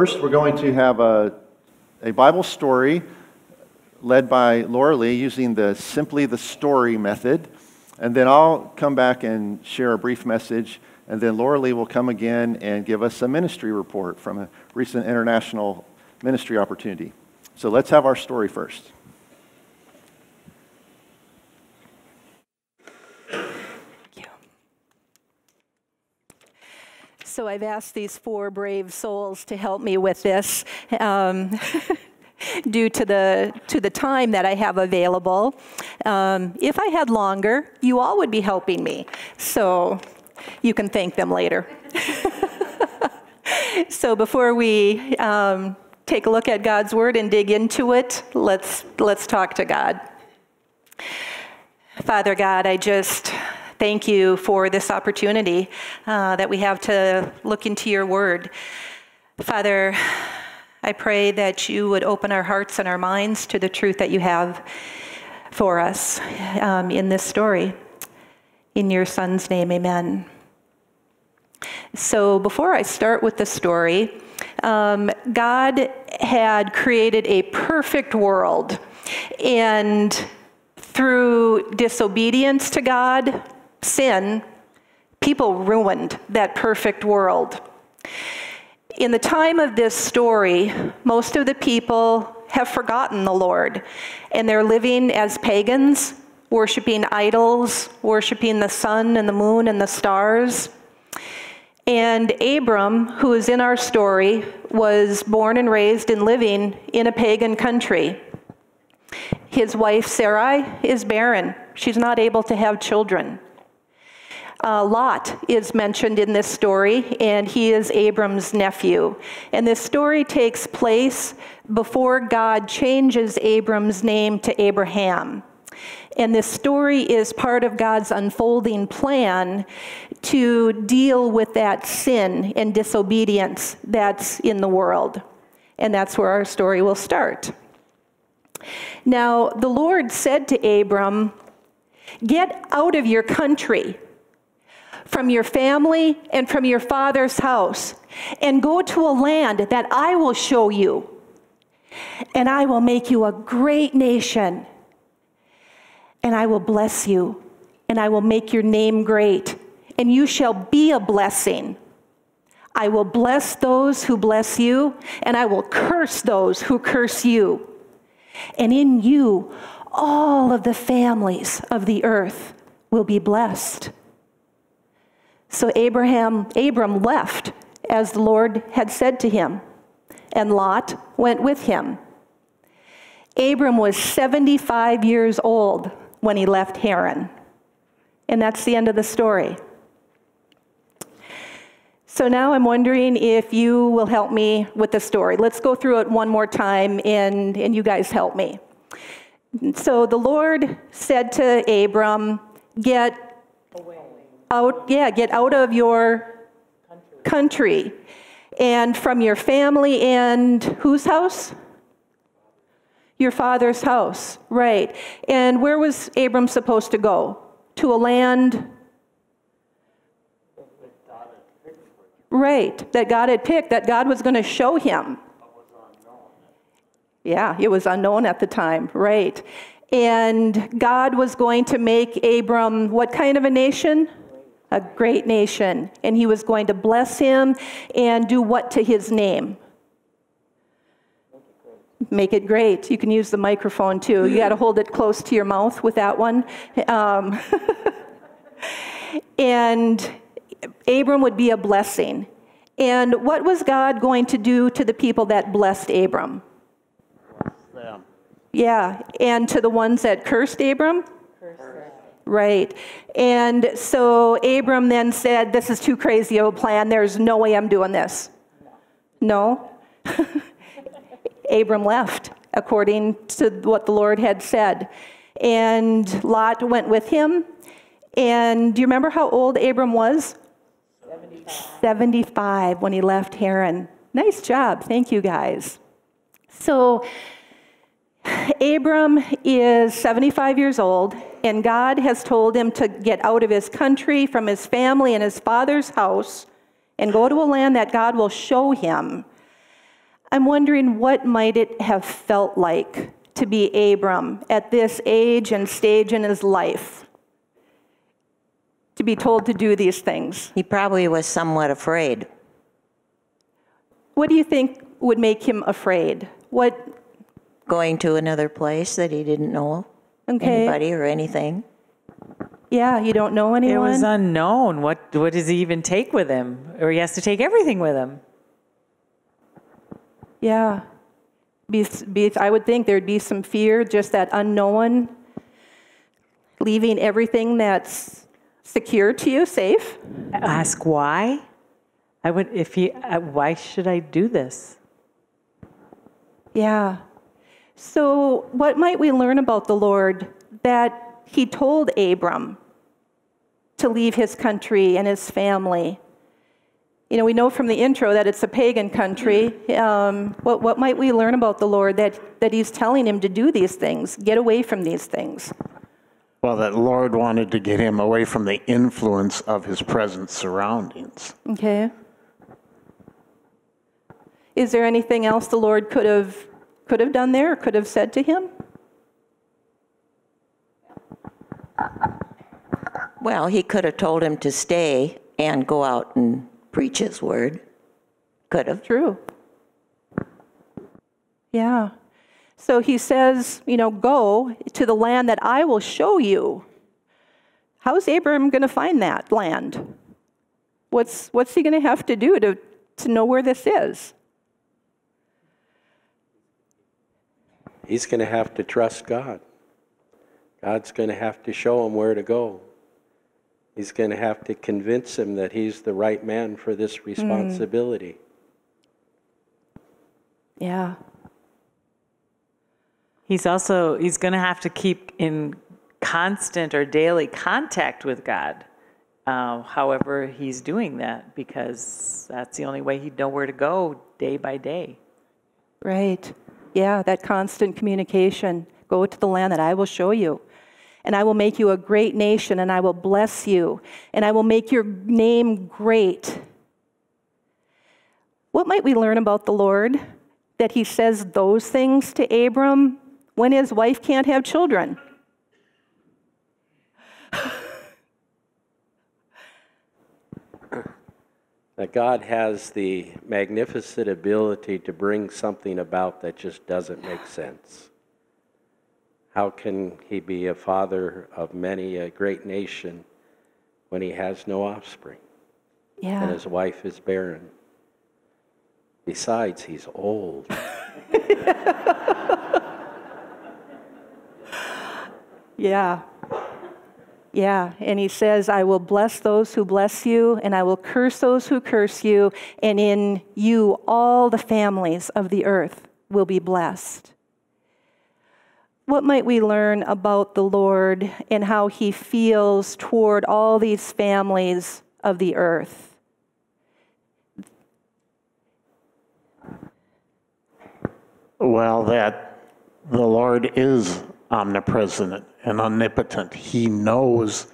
First, we're going to have a, a Bible story led by Laura Lee using the Simply the Story method. And then I'll come back and share a brief message. And then Laura Lee will come again and give us a ministry report from a recent international ministry opportunity. So let's have our story first. So I've asked these four brave souls to help me with this. Um, due to the, to the time that I have available. Um, if I had longer, you all would be helping me. So you can thank them later. so before we um, take a look at God's Word and dig into it, let's, let's talk to God. Father God, I just thank you for this opportunity uh, that we have to look into your Word. Father, I pray that you would open our hearts and our minds to the truth that you have for us um, in this story. In your Son's name, amen. So, before I start with the story, um, God had created a perfect world. And through disobedience to God, sin, people ruined that perfect world. In the time of this story, most of the people have forgotten the Lord and they're living as pagans, worshiping idols, worshiping the sun and the moon and the stars. And Abram, who is in our story, was born and raised and living in a pagan country. His wife Sarai is barren. She's not able to have children. Uh, Lot is mentioned in this story, and he is Abram's nephew. And this story takes place before God changes Abram's name to Abraham. And this story is part of God's unfolding plan to deal with that sin and disobedience that's in the world. And that's where our story will start. Now, the Lord said to Abram, Get out of your country from your family and from your father's house, and go to a land that I will show you. And I will make you a great nation. And I will bless you, and I will make your name great, and you shall be a blessing. I will bless those who bless you, and I will curse those who curse you. And in you, all of the families of the earth will be blessed. So Abraham, Abram left as the Lord had said to him, and Lot went with him. Abram was 75 years old when he left Haran. And that's the end of the story. So now I'm wondering if you will help me with the story. Let's go through it one more time and, and you guys help me. So the Lord said to Abram, Get out, yeah, get out of your country. country and from your family and whose house? Your father's house, right. And where was Abram supposed to go? To a land? Right, that God had picked, that God was going to show him. Yeah, it was unknown at the time, right. And God was going to make Abram what kind of a nation? A great nation, and he was going to bless him and do what to his name? Make it great. You can use the microphone too. You got to hold it close to your mouth with that one. Um, and Abram would be a blessing. And what was God going to do to the people that blessed Abram? Them. Yeah, and to the ones that cursed Abram? Right. And so Abram then said, This is too crazy of a plan. There's no way I'm doing this. No? Abram left, according to what the Lord had said. And Lot went with him. And do you remember how old Abram was? 75. 75 when he left Haran. Nice job. Thank you, guys. So, Abram is 75 years old, and God has told him to get out of his country, from his family and his father's house, and go to a land that God will show him. I'm wondering what might it have felt like to be Abram at this age and stage in his life? To be told to do these things. He probably was somewhat afraid. What do you think would make him afraid? What, Going to another place that he didn't know okay, anybody or anything. yeah, you don't know anyone. It was unknown. What what does he even take with him? Or he has to take everything with him. Yeah. Be, be, I would think there'd be some fear, just that unknown, leaving everything that's secure to you safe. Ask why? I would if he uh, why should I do this? Yeah. So, what might we learn about the Lord that he told Abram to leave his country and his family? You know, we know from the intro that it's a pagan country. Um, what, what might we learn about the Lord that, that he's telling him to do these things, get away from these things? Well, that Lord wanted to get him away from the influence of his present surroundings. Okay. Is there anything else the Lord could have could have done there, could have said to him? Well, he could have told him to stay and go out and preach his word. Could have. True. Yeah. So he says, you know, go to the land that I will show you. How's Abram going to find that land? What's, what's he going to have to do to, to know where this is? He's going to have to trust God. God's going to have to show him where to go. He's going to have to convince him that he's the right man for this responsibility. Yeah. He's also he's going to have to keep in constant or daily contact with God. Uh, however, he's doing that because that's the only way he'd know where to go day by day. Right. Yeah, that constant communication. Go to the land that I will show you. And I will make you a great nation, and I will bless you, and I will make your name great. What might we learn about the Lord that he says those things to Abram when his wife can't have children? That God has the magnificent ability to bring something about that just doesn't make sense. How can he be a father of many, a great nation, when he has no offspring and his wife is barren? Besides, he's old. Yeah. Yeah. And he says, I will bless those who bless you, and I will curse those who curse you, and in you all the families of the earth will be blessed. What might we learn about the Lord and how he feels toward all these families of the earth? Well, that the Lord is omnipresent and omnipotent. He knows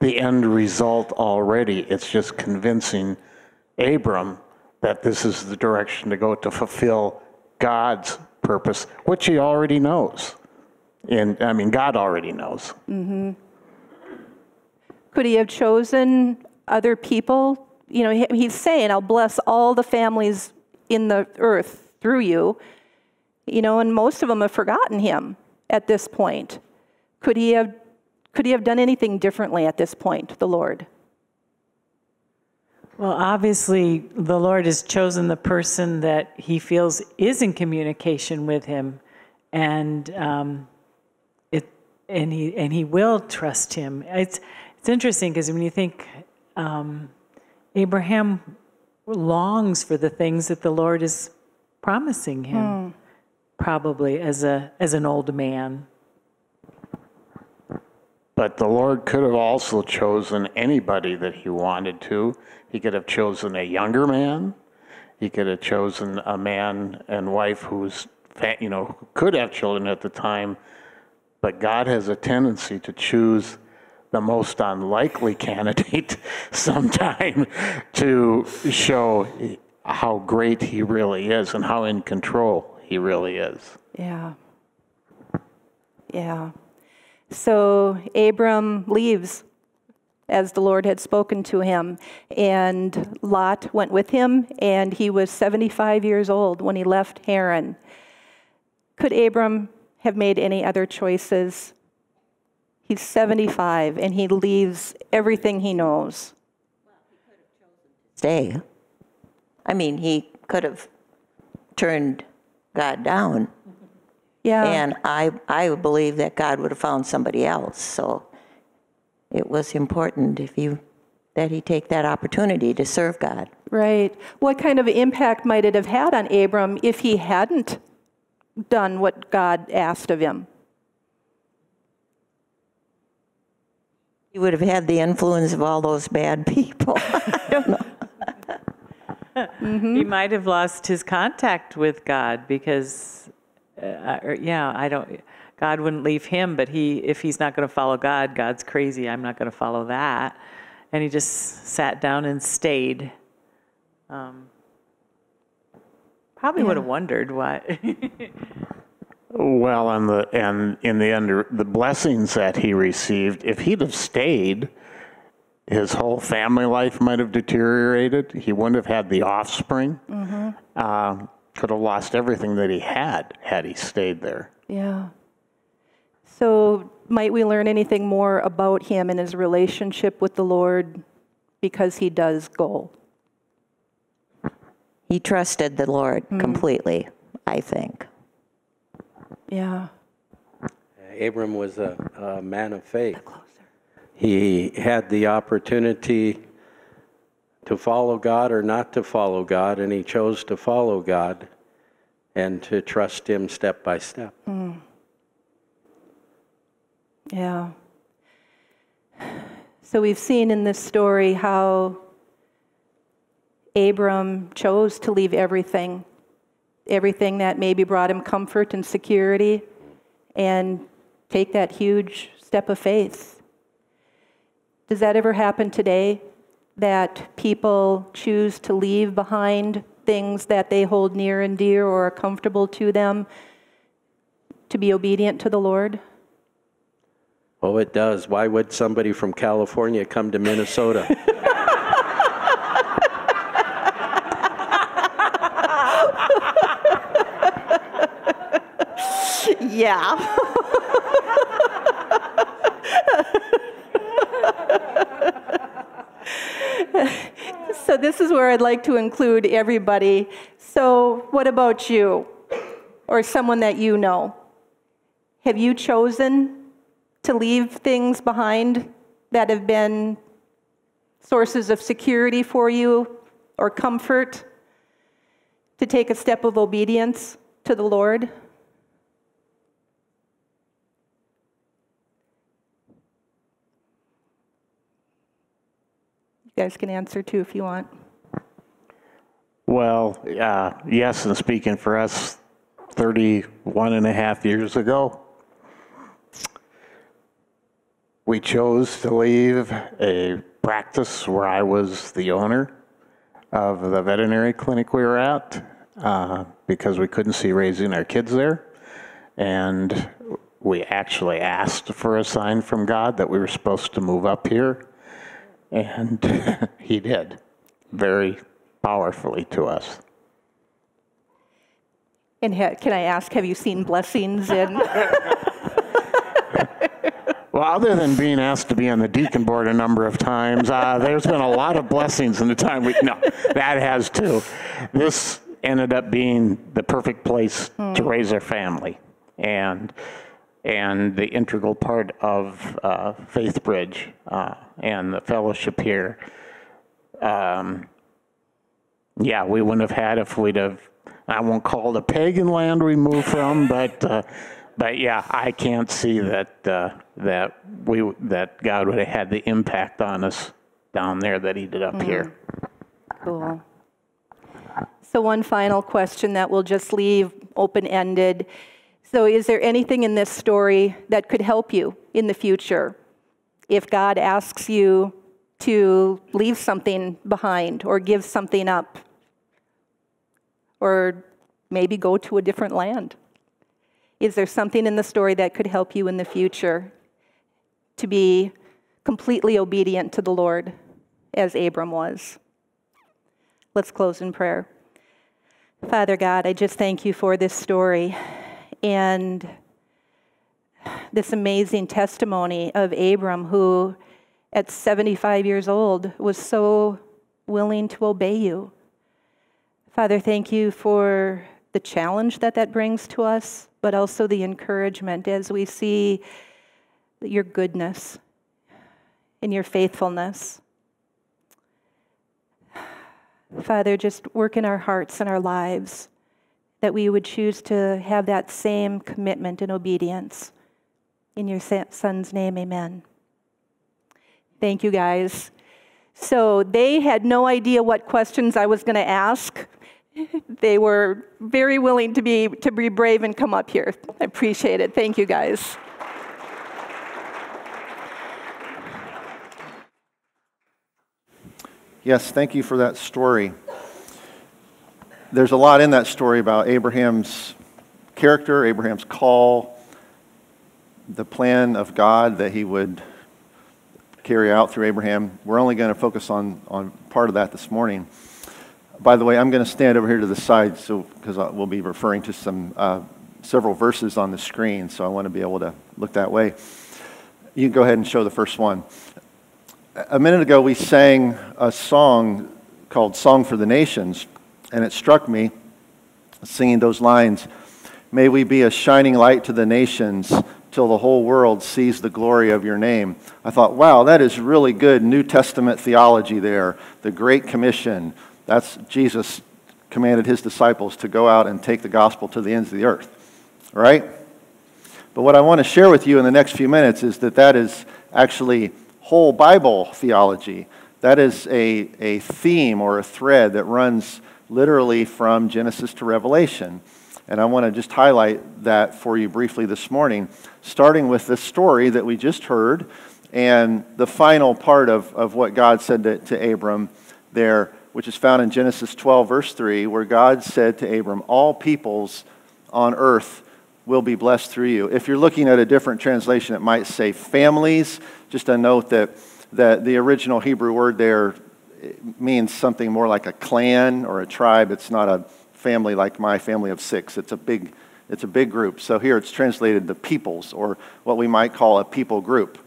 the end result already. It's just convincing Abram that this is the direction to go to fulfill God's purpose, which he already knows. And I mean, God already knows. Mm-hmm. Could he have chosen other people? You know, he's saying, I'll bless all the families in the earth through you. You know, and most of them have forgotten him at this point. Could he have, could he have done anything differently at this point, the Lord? Well, obviously, the Lord has chosen the person that he feels is in communication with him, and um, it and he and he will trust him. It's it's interesting because when you think um, Abraham longs for the things that the Lord is promising him, probably as a as an old man. But the Lord could have also chosen anybody that he wanted to. He could have chosen a younger man. He could have chosen a man and wife who's, you know, who could have children at the time. But God has a tendency to choose the most unlikely candidate sometime to show how great he really is and how in control he really is. Yeah. Yeah. So Abram leaves as the Lord had spoken to him, and Lot went with him, and he was 75 years old when he left Haran. Could Abram have made any other choices? He's 75 and he leaves everything he knows. Could have chosen to stay. I mean, he could have turned God down. Yeah. And I, I believe that God would have found somebody else. So it was important if you, that he take that opportunity to serve God. Right. What kind of impact might it have had on Abram if he hadn't done what God asked of him? He would have had the influence of all those bad people. I don't know. He might have lost his contact with God because, uh, or, yeah, I don't. God wouldn't leave him, but he, if he's not going to follow God, God's crazy. I'm not going to follow that, and he just sat down and stayed. Um, probably would have wondered why. Well, and the and in the end, the blessings that he received, if he'd have stayed, his whole family life might have deteriorated. He wouldn't have had the offspring. Uh, could have lost everything that he had had he stayed there. Yeah. So, might we learn anything more about him and his relationship with the Lord because he does go? He trusted the Lord hmm. completely, I think. Yeah. Abram was a, a man of faith. He had the opportunity to follow God or not to follow God, and he chose to follow God and to trust Him step by step. Hmm. Yeah. So we've seen in this story how Abram chose to leave everything, everything that maybe brought him comfort and security, and take that huge step of faith. Does that ever happen today? That people choose to leave behind things that they hold near and dear or are comfortable to them to be obedient to the Lord? Oh, it does. Why would somebody from California come to Minnesota? Yeah. so, this is where I'd like to include everybody. So, what about you or someone that you know? Have you chosen to leave things behind that have been sources of security for you or comfort to take a step of obedience to the Lord? Guys can answer too if you want. Well, uh, yes, and speaking for us, 31 and a half years ago, we chose to leave a practice where I was the owner of the veterinary clinic we were at uh, because we couldn't see raising our kids there. And we actually asked for a sign from God that we were supposed to move up here. And he did very powerfully to us. And ha- can I ask, have you seen blessings in? Well, other than being asked to be on the deacon board a number of times, uh, there's been a lot of blessings in the time we. No, that has too. This ended up being the perfect place to raise our family, and and the integral part of uh, Faithbridge uh, and the fellowship here. Um, yeah, we wouldn't have had if we'd have. I won't call it a pagan land we moved from, but uh, but yeah, I can't see that uh, that we that God would have had the impact on us down there that He did up here. Cool. So, one final question that we'll just leave open ended. So, is there anything in this story that could help you in the future? If God asks you to leave something behind or give something up, or maybe go to a different land? Is there something in the story that could help you in the future to be completely obedient to the Lord as Abram was? Let's close in prayer. Father God, I just thank you for this story and this amazing testimony of Abram, who at 75 years old was so willing to obey you. Father, thank you for the challenge that that brings to us, but also the encouragement as we see your goodness and your faithfulness. Father, just work in our hearts and our lives that we would choose to have that same commitment and obedience. In your son's name, amen. Thank you, guys. So they had no idea what questions I was going to ask. They were very willing to be, to be brave and come up here. I appreciate it. Thank you, guys. Yes, thank you for that story. There's a lot in that story about Abraham's character, Abraham's call, the plan of God that he would carry out through Abraham. We're only going to focus on, on part of that this morning. By the way, I'm going to stand over here to the side so because we'll be referring to some uh, several verses on the screen, so I want to be able to look that way. You can go ahead and show the first one. A minute ago, we sang a song called Song for the Nations, and it struck me singing those lines May we be a shining light to the nations till the whole world sees the glory of your name. I thought, wow, that is really good New Testament theology there. The Great Commission. That's Jesus commanded his disciples to go out and take the gospel to the ends of the earth, right? But what I want to share with you in the next few minutes is that that is actually whole Bible theology. That is a, a theme or a thread that runs literally from Genesis to Revelation. And I want to just highlight that for you briefly this morning, starting with the story that we just heard and the final part of, of what God said to, to Abram there, which is found in Genesis 12, verse 3, where God said to Abram, All peoples on earth will be blessed through you. If you're looking at a different translation, it might say families. Just a note that, that the original Hebrew word there means something more like a clan or a tribe. It's not a family like my family of six. It's a big, it's a big group. So here it's translated the peoples, or what we might call a people group.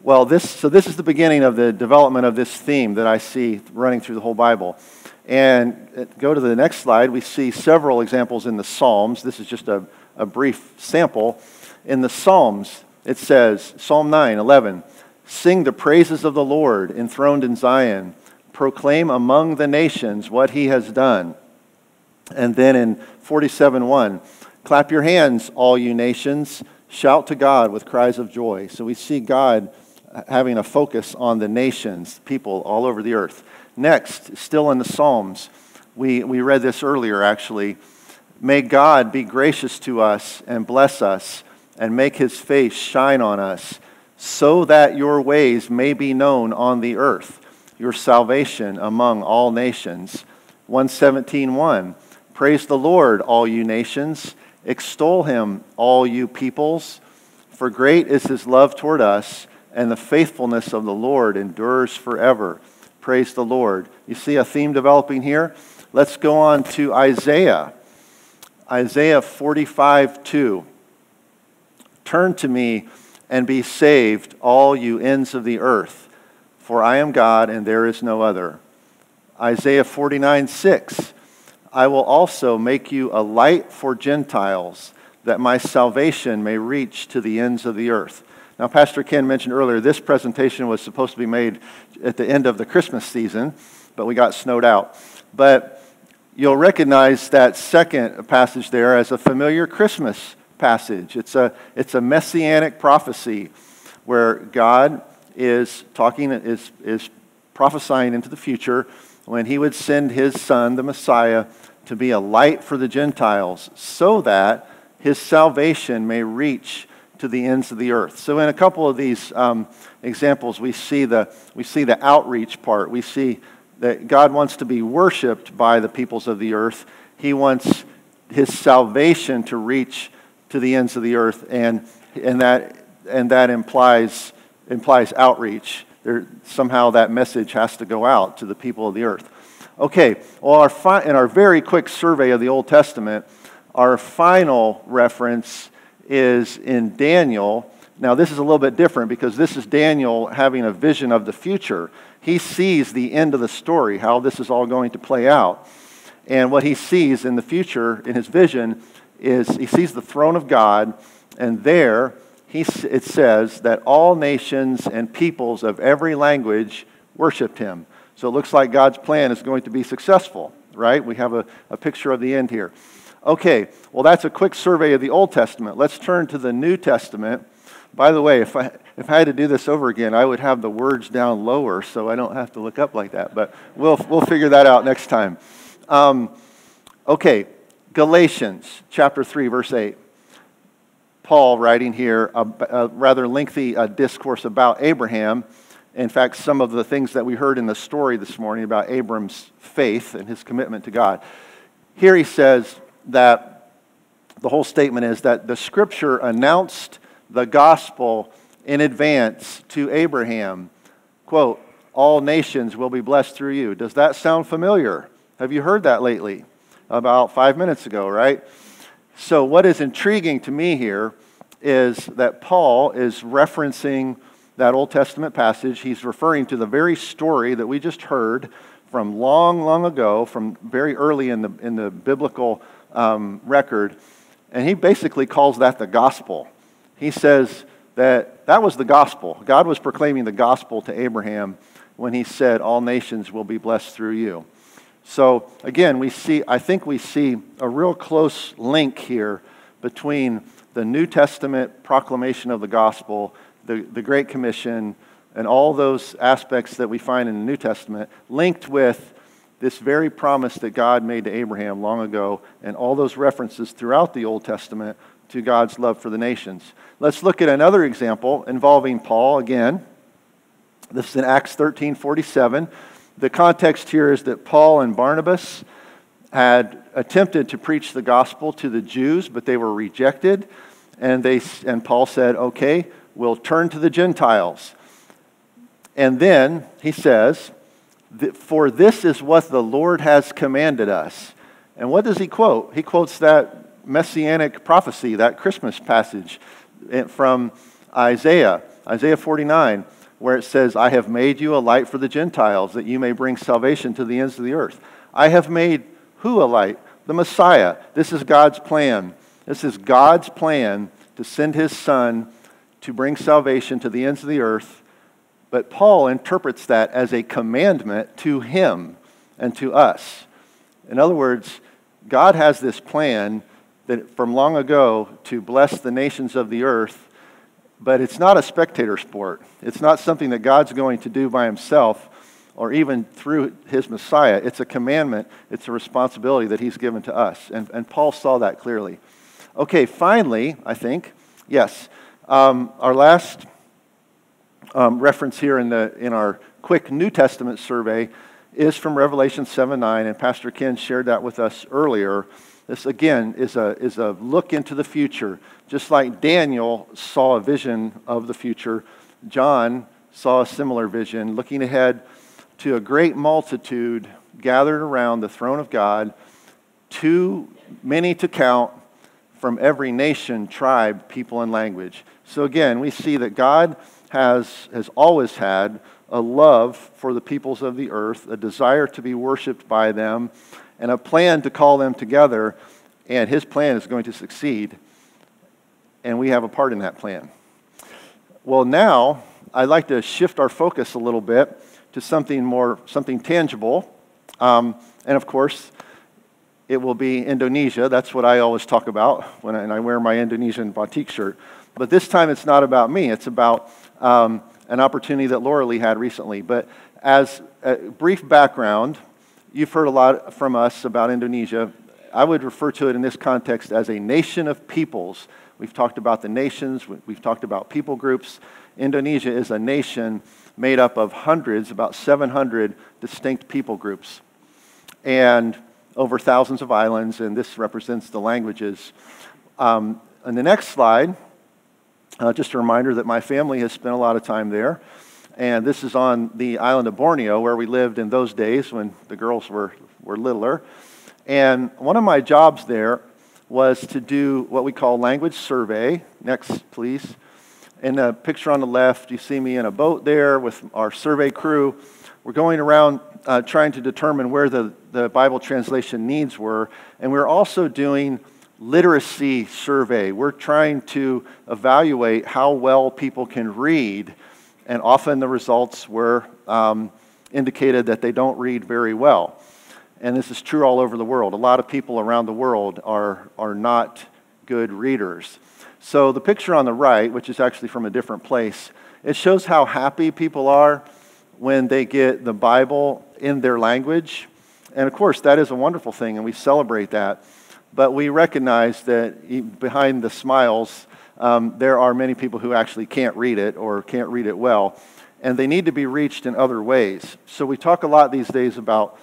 Well, this, so this is the beginning of the development of this theme that I see running through the whole Bible. And go to the next slide. We see several examples in the Psalms. This is just a, a brief sample. In the Psalms, it says, Psalm 9, 11, Sing the praises of the Lord enthroned in Zion. Proclaim among the nations what he has done. And then in 47, 1, Clap your hands, all you nations. Shout to God with cries of joy. So we see God having a focus on the nations, people all over the earth. Next, still in the Psalms, we, we read this earlier actually. May God be gracious to us and bless us and make his face shine on us, so that your ways may be known on the earth, your salvation among all nations. 117.1 Praise the Lord, all you nations. Extol him, all you peoples. For great is his love toward us, and the faithfulness of the Lord endures forever. Praise the Lord. You see a theme developing here? Let's go on to Isaiah. Isaiah 45 2. Turn to me and be saved, all you ends of the earth, for I am God and there is no other. Isaiah 49 6. I will also make you a light for Gentiles, that my salvation may reach to the ends of the earth. Now, Pastor Ken mentioned earlier this presentation was supposed to be made at the end of the Christmas season, but we got snowed out. But you'll recognize that second passage there as a familiar Christmas passage. It's a, it's a messianic prophecy where God is talking, is, is prophesying into the future when he would send his son, the Messiah, to be a light for the Gentiles so that his salvation may reach to the ends of the earth. So, in a couple of these um, examples, we see, the, we see the outreach part. We see that God wants to be worshiped by the peoples of the earth. He He wants his salvation to reach to the ends of the earth, and, and, that, and that implies, implies outreach. There, somehow that message has to go out to the people of the earth. Okay, well, our fi- in our very quick survey of the Old Testament, our final reference is in Daniel. Now, this is a little bit different because this is Daniel having a vision of the future. He sees the end of the story, how this is all going to play out. And what he sees in the future, in his vision, is he sees the throne of God, and there he, it says that all nations and peoples of every language worshiped him. So it looks like God's plan is going to be successful, right? We have a, a picture of the end here. Okay, well, that's a quick survey of the Old Testament. Let's turn to the New Testament. By the way, if I, if I had to do this over again, I would have the words down lower so I don't have to look up like that. But we'll, we'll figure that out next time. Um, okay, Galatians chapter 3, verse 8. Paul writing here a, a rather lengthy uh, discourse about Abraham. In fact, some of the things that we heard in the story this morning about Abram's faith and his commitment to God. Here he says, that the whole statement is that the scripture announced the gospel in advance to Abraham. Quote, all nations will be blessed through you. Does that sound familiar? Have you heard that lately? About five minutes ago, right? So, what is intriguing to me here is that Paul is referencing that Old Testament passage. He's referring to the very story that we just heard from long, long ago, from very early in the, in the biblical um, record, and he basically calls that the gospel. He says that that was the gospel. God was proclaiming the gospel to Abraham when he said, All nations will be blessed through you. So again, we see, I think we see a real close link here between the New Testament proclamation of the gospel, the, the Great Commission, and all those aspects that we find in the New Testament, linked with this very promise that God made to Abraham long ago, and all those references throughout the Old Testament to God's love for the nations. Let's look at another example involving Paul again. This is in Acts 13 47. The context here is that Paul and Barnabas had attempted to preach the gospel to the Jews, but they were rejected. And, they, and Paul said, okay, we'll turn to the Gentiles. And then he says, for this is what the Lord has commanded us. And what does he quote? He quotes that messianic prophecy, that Christmas passage eh, from Isaiah, Isaiah 49, where it says, I have made you a light for the Gentiles, that you may bring salvation to the ends of the earth. I have made who a light? The Messiah. This is God's plan. This is God's plan to send his Son to bring salvation to the ends of the earth but Paul interprets that as a commandment to him and to us. In other words, God has this plan that from long ago to bless the nations of the earth, but it's not a spectator sport. It's not something that God's going to do by himself or even through his Messiah. It's a commandment, it's a responsibility that he's given to us. And, and Paul saw that clearly. Okay, finally, I think, yes, um, our last um, reference here in, the, in our quick New Testament survey is from Revelation 7 9, and Pastor Ken shared that with us earlier. This, again, is a, is a look into the future. Just like Daniel saw a vision of the future, John saw a similar vision, looking ahead to a great multitude gathered around the throne of God, too many to count from every nation, tribe, people, and language. So again, we see that God has, has always had a love for the peoples of the earth, a desire to be worshiped by them, and a plan to call them together. And his plan is going to succeed. And we have a part in that plan. Well, now I'd like to shift our focus a little bit to something more, something tangible. Um, and of course, it will be Indonesia. That's what I always talk about when I, and I wear my Indonesian batik shirt. But this time it's not about me, it's about um, an opportunity that Laura Lee had recently. But as a brief background, you've heard a lot from us about Indonesia. I would refer to it in this context as a nation of peoples. We've talked about the nations, we've talked about people groups. Indonesia is a nation made up of hundreds, about 700 distinct people groups. And over thousands of islands, and this represents the languages. Um, on the next slide, uh, just a reminder that my family has spent a lot of time there. And this is on the island of Borneo, where we lived in those days when the girls were, were littler. And one of my jobs there was to do what we call language survey. Next, please. In the picture on the left, you see me in a boat there with our survey crew. We're going around uh, trying to determine where the, the Bible translation needs were. And we're also doing literacy survey. We're trying to evaluate how well people can read, and often the results were um, indicated that they don't read very well. And this is true all over the world. A lot of people around the world are, are not good readers. So the picture on the right, which is actually from a different place, it shows how happy people are when they get the Bible in their language. And of course, that is a wonderful thing, and we celebrate that. But we recognize that behind the smiles, um, there are many people who actually can't read it or can't read it well, and they need to be reached in other ways. So we talk a lot these days about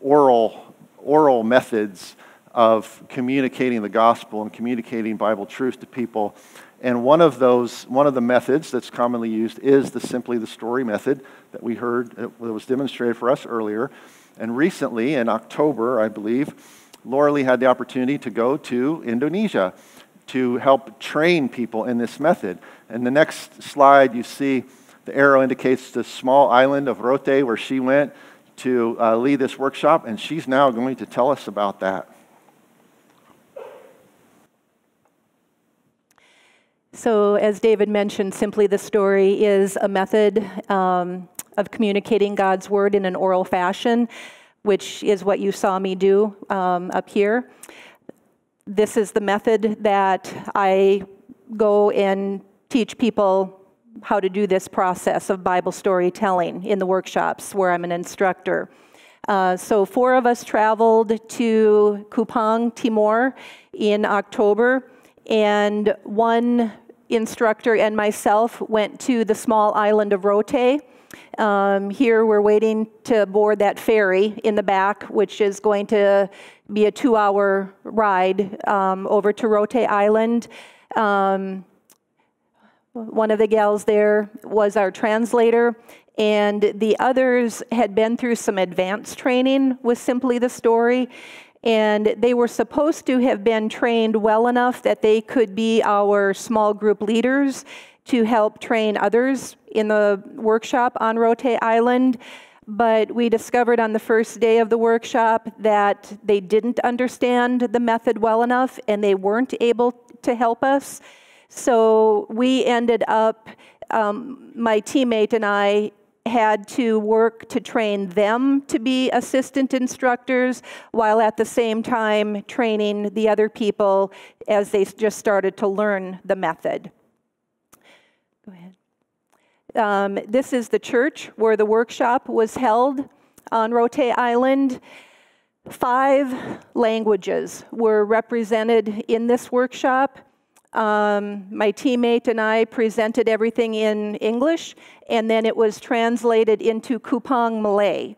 oral, oral methods of communicating the gospel and communicating Bible truth to people. And one of those, one of the methods that's commonly used is the simply the story method that we heard that was demonstrated for us earlier. And recently, in October, I believe, Laura Lee had the opportunity to go to Indonesia to help train people in this method. And the next slide, you see the arrow indicates the small island of Rote where she went to uh, lead this workshop, and she's now going to tell us about that. So, as David mentioned, Simply the Story is a method um, of communicating God's Word in an oral fashion which is what you saw me do um, up here. This is the method that I go and teach people how to do this process of Bible storytelling in the workshops where I'm an instructor. Uh, so, four of us traveled to Kupang, Timor in October, and one instructor and myself went to the small island of Rote um, here we're waiting to board that ferry in the back, which is going to be a two hour ride um, over to Rote Island. Um, one of the gals there was our translator, and the others had been through some advanced training with Simply the Story. And they were supposed to have been trained well enough that they could be our small group leaders to help train others in the workshop on Rote Island. But we discovered on the first day of the workshop that they didn't understand the method well enough and they weren't able to help us. So we ended up, um, my teammate and I had to work to train them to be assistant instructors while at the same time training the other people as they just started to learn the method. Go ahead. Um, this is the church where the workshop was held on Rote Island. Five languages were represented in this workshop. Um, my teammate and I presented everything in English, and then it was translated into Kupang Malay,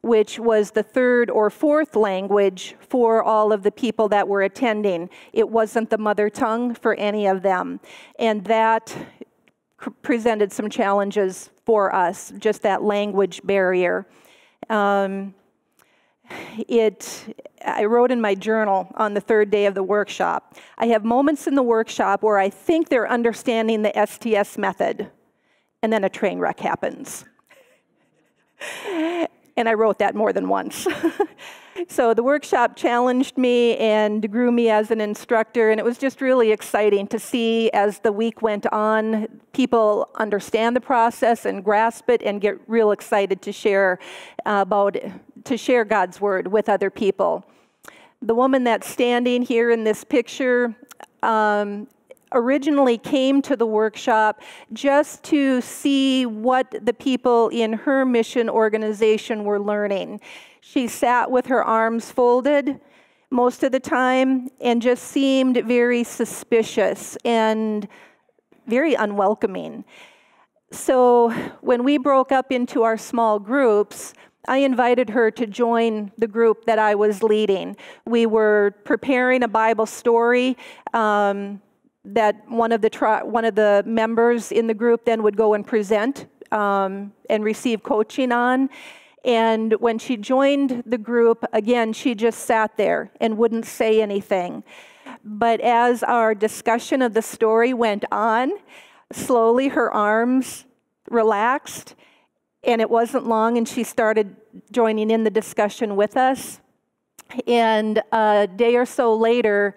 which was the third or fourth language for all of the people that were attending. It wasn't the mother tongue for any of them. And that presented some challenges for us, just that language barrier. Um, it, I wrote in my journal on the third day of the workshop, I have moments in the workshop where I think they're understanding the STS method, and then a train wreck happens. and I wrote that more than once. So the workshop challenged me and grew me as an instructor, and it was just really exciting to see as the week went on, people understand the process and grasp it and get real excited to share uh, about to share God's word with other people. The woman that's standing here in this picture um, originally came to the workshop just to see what the people in her mission organization were learning. She sat with her arms folded most of the time and just seemed very suspicious and very unwelcoming. So when we broke up into our small groups, I invited her to join the group that I was leading. We were preparing a Bible story. Um, that one of the one of the members in the group then would go and present um, and receive coaching on. And when she joined the group, again, she just sat there and wouldn't say anything. But as our discussion of the story went on, slowly her arms relaxed, and it wasn't long, and she started joining in the discussion with us. And a day or so later,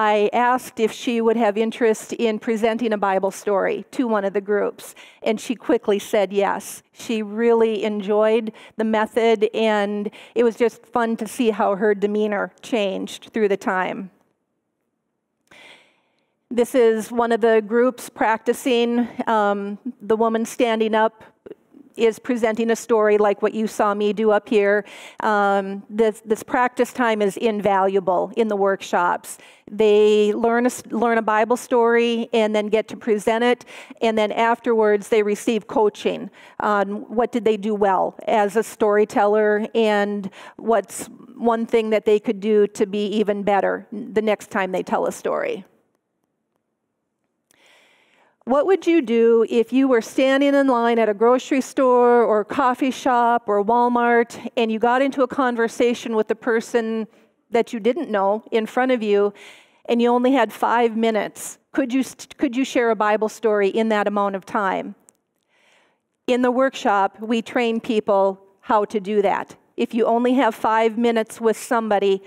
I asked if she would have interest in presenting a Bible story to one of the groups, and she quickly said yes. She really enjoyed the method, and it was just fun to see how her demeanor changed through the time. This is one of the groups practicing. Um, the woman standing up is presenting a story like what you saw me do up here. Um, this, this practice time is invaluable in the workshops. They learn a, learn a Bible story and then get to present it, and then afterwards they receive coaching on what did they do well as a storyteller and what's one thing that they could do to be even better the next time they tell a story. What would you do if you were standing in line at a grocery store or coffee shop or Walmart and you got into a conversation with the person that you didn't know in front of you and you only had five minutes? Could you, could you share a Bible story in that amount of time? In the workshop, we train people how to do that. If you only have five minutes with somebody,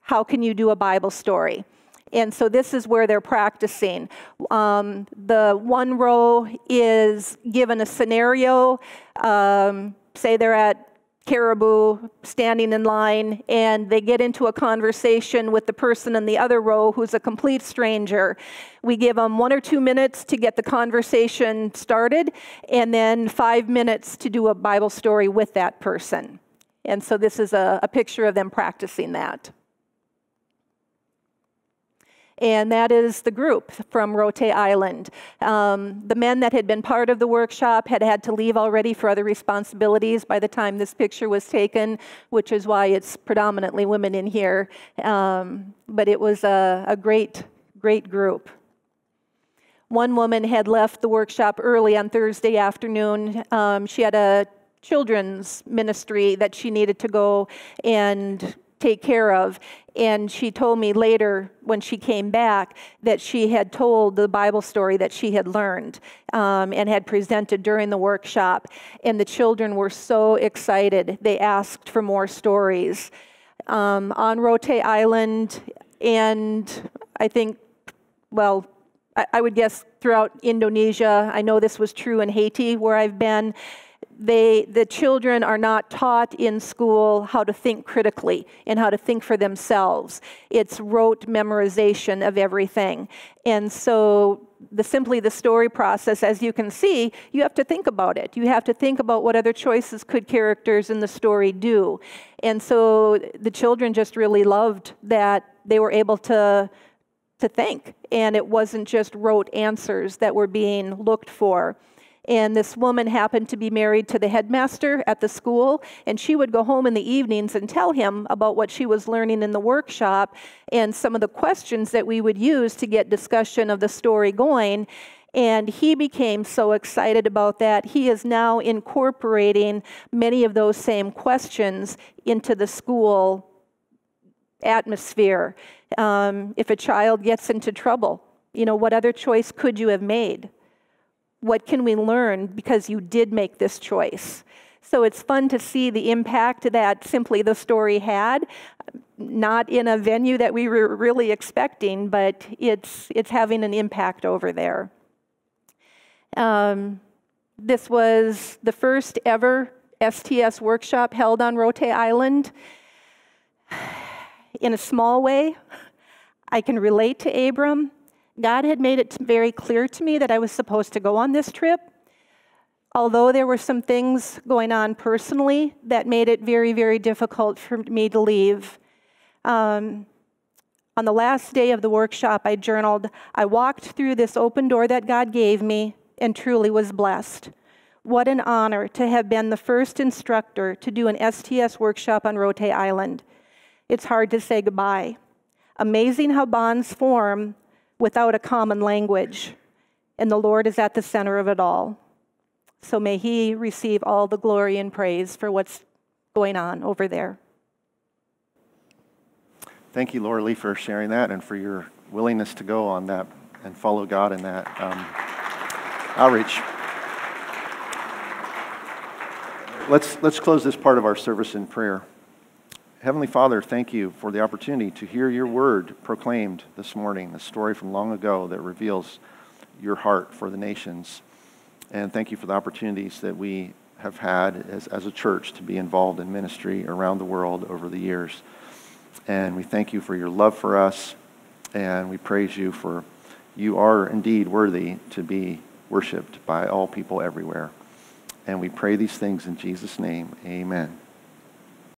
how can you do a Bible story? And so this is where they're practicing. Um, the one row is given a scenario. Um, say they're at Caribou standing in line and they get into a conversation with the person in the other row who's a complete stranger. We give them one or two minutes to get the conversation started and then five minutes to do a Bible story with that person. And so this is a, a picture of them practicing that and that is the group from Rote Island. Um, the men that had been part of the workshop had had to leave already for other responsibilities by the time this picture was taken, which is why it's predominantly women in here. Um, but it was a, a great, great group. One woman had left the workshop early on Thursday afternoon. Um, she had a children's ministry that she needed to go and take care of. And she told me later when she came back that she had told the Bible story that she had learned um, and had presented during the workshop. And the children were so excited. They asked for more stories. Um, on Rote Island, and I think, well, I, I would guess throughout Indonesia, I know this was true in Haiti where I've been they, the children are not taught in school how to think critically and how to think for themselves. It's rote memorization of everything. And so the simply the story process, as you can see, you have to think about it. You have to think about what other choices could characters in the story do. And so the children just really loved that they were able to to think and it wasn't just rote answers that were being looked for. And this woman happened to be married to the headmaster at the school, and she would go home in the evenings and tell him about what she was learning in the workshop and some of the questions that we would use to get discussion of the story going. And he became so excited about that. He is now incorporating many of those same questions into the school atmosphere. Um, if a child gets into trouble, you know, what other choice could you have made? What can we learn because you did make this choice? So it's fun to see the impact that simply the story had, not in a venue that we were really expecting, but it's, it's having an impact over there. Um, this was the first ever STS workshop held on Rote Island. In a small way, I can relate to Abram God had made it very clear to me that I was supposed to go on this trip. Although there were some things going on personally that made it very, very difficult for me to leave. Um, on the last day of the workshop, I journaled, I walked through this open door that God gave me and truly was blessed. What an honor to have been the first instructor to do an STS workshop on Rote Island. It's hard to say goodbye. Amazing how bonds form without a common language, and the Lord is at the center of it all. So may He receive all the glory and praise for what's going on over there. Thank you, Laura Lee, for sharing that and for your willingness to go on that and follow God in that um, outreach. Let's, let's close this part of our service in prayer. Heavenly Father, thank you for the opportunity to hear your word proclaimed this morning, a story from long ago that reveals your heart for the nations. And thank you for the opportunities that we have had as, as a church to be involved in ministry around the world over the years. And we thank you for your love for us, and we praise you for you are indeed worthy to be worshiped by all people everywhere. And we pray these things in Jesus' name. Amen.